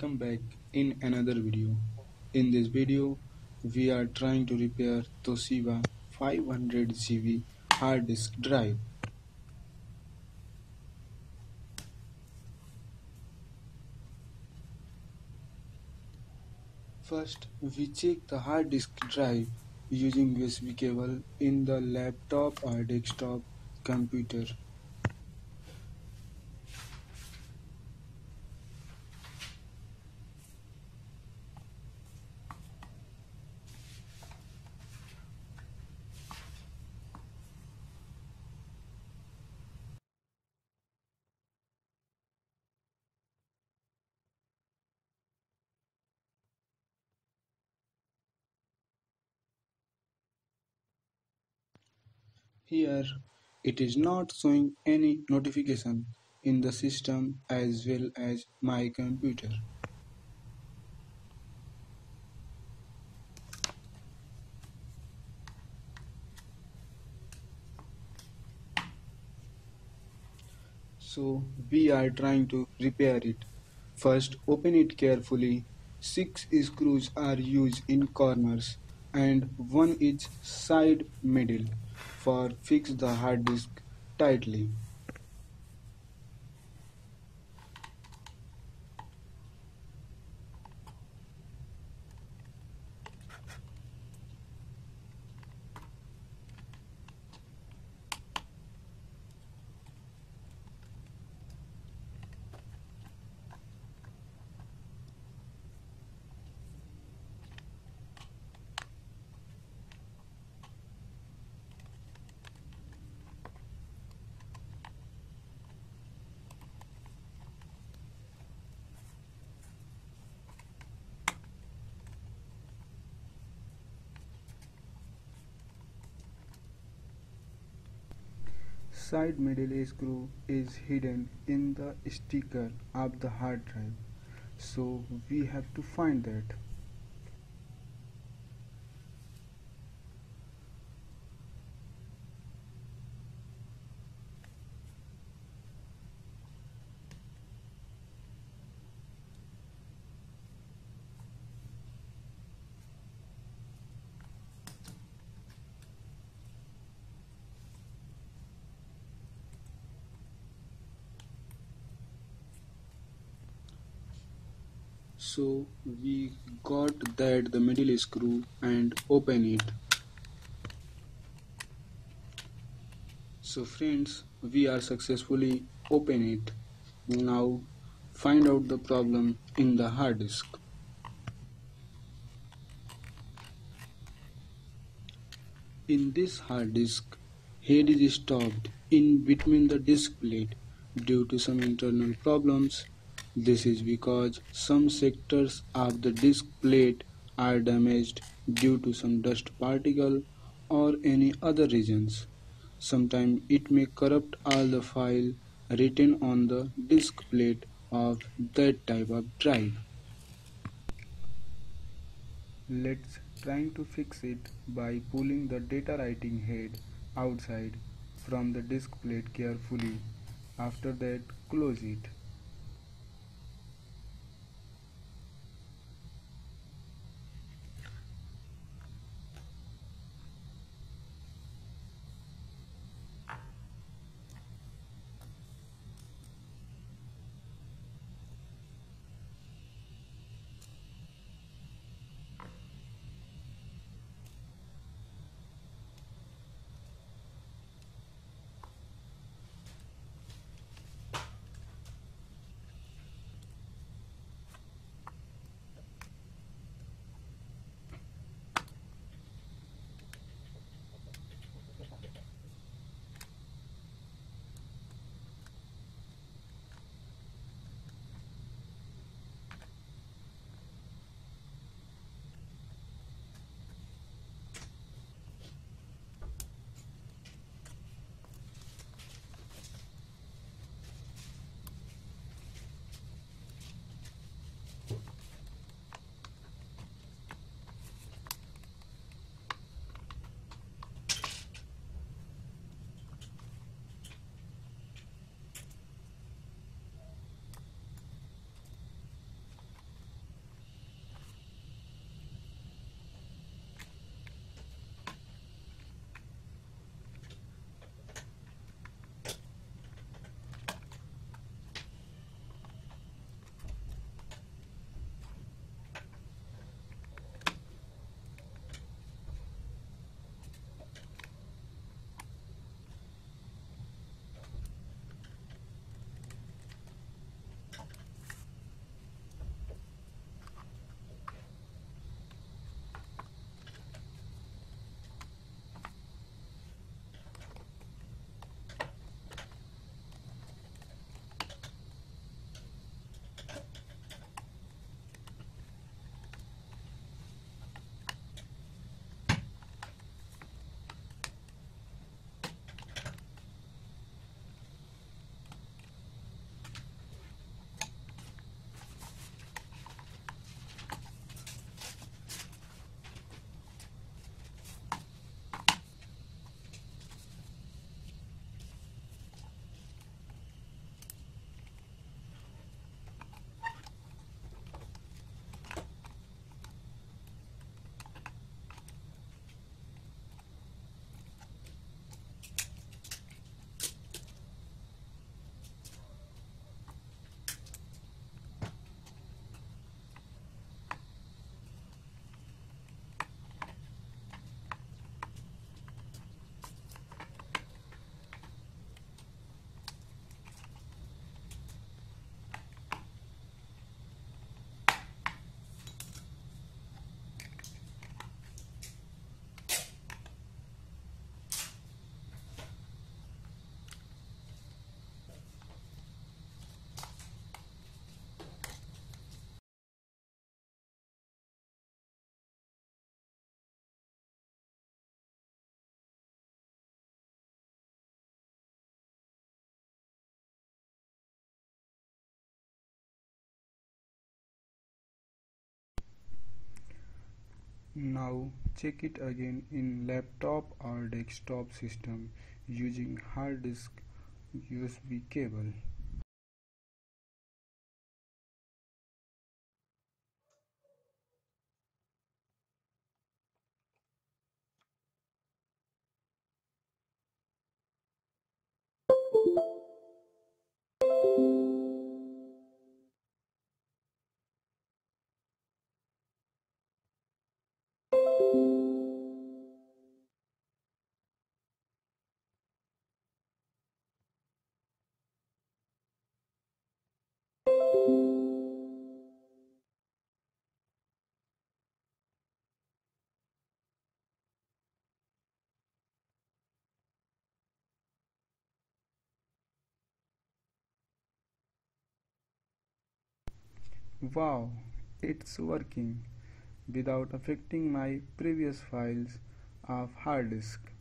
welcome back in another video. In this video, we are trying to repair Toshiba 500 GB hard disk drive. First, we check the hard disk drive using USB cable in the laptop or desktop computer. Here it is not showing any notification in the system as well as my computer. So we are trying to repair it. First open it carefully. Six screws are used in corners and one each side middle fix the hard disk tightly. Side middle screw is hidden in the sticker of the hard drive so we have to find that. So we got that the middle screw and open it. So friends we are successfully open it. Now find out the problem in the hard disk. In this hard disk head is stopped in between the disk plate due to some internal problems this is because some sectors of the disk plate are damaged due to some dust particle or any other reasons. Sometimes it may corrupt all the file written on the disk plate of that type of drive. Let's trying to fix it by pulling the data writing head outside from the disk plate carefully. After that close it. Now check it again in laptop or desktop system using hard disk USB cable. Wow, it's working without affecting my previous files of hard disk.